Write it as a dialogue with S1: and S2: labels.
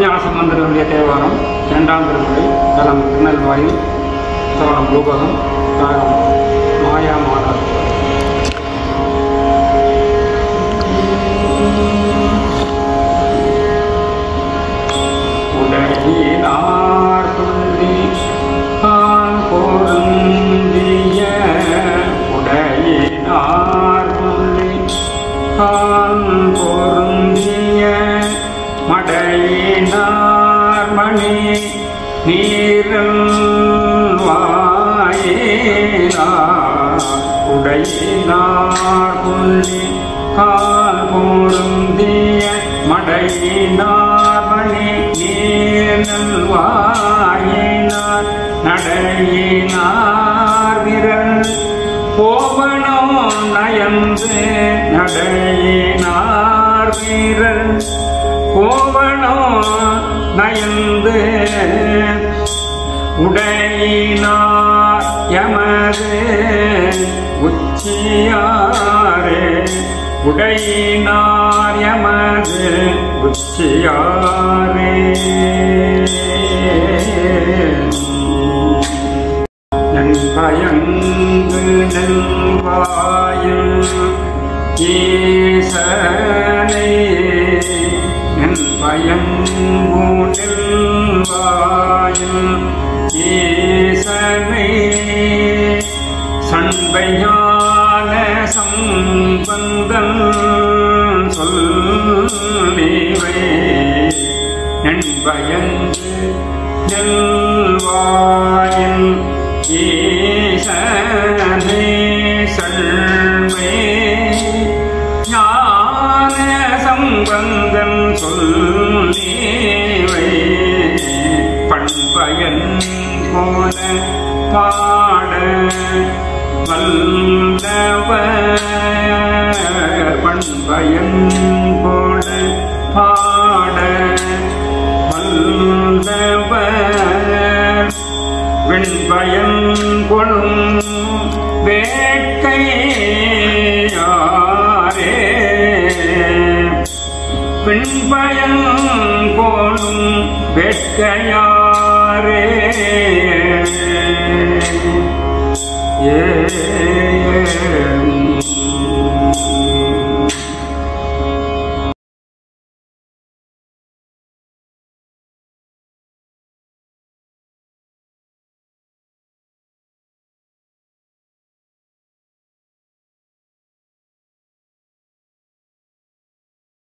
S1: திருஞான சம்பந்தருடைய தேவாரம் இரண்டாம் திருமுறை தலம் திருநெல்வாயில் தலம் ரூபகம் தாரம் மாயா மாதா. உடையினார் துள்ளி ஆண் பொருந்திய உடையினார் துள்ளி ஆண் பொருந்திய நீரல் வாயினார் உடையினார் புள்ளி கால் பொருந்திய மடையினார் மணி நீரல் வாயினார் நடையினார் விரல் கோவனோ நயந்து நடையினார் வீரல் கோவனோ நயந்து உடையினார் எமது உச்சியாரே. உடையினார் எமது உச்சியாரே. பயந்து நல்வாயும் ஈசன் நல்வாயும் சண்பையான சம்பந்தம் சொல்லிவை நண்பயங்கு நல்வாயின் ஈசனே சல்வே ஞான சம்பந்தம் சொல்லிவை போல பாட வல்லவர் பண்பயன் போல பாட வல்லவர் வெண்பயன் கொள்ளும் வேட்கையாரே பின்பயன் போலும் வெட்கையாரே. ஏ